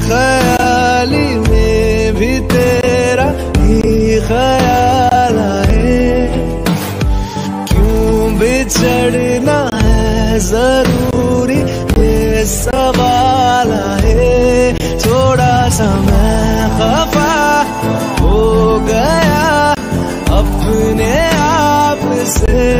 ख्याली में भी तेरा ही ख्याल आए। क्यों बिछड़ना है ज़रूरी ये सवाल आए? थोड़ा सा मैं खफा हो गया अपने आप से।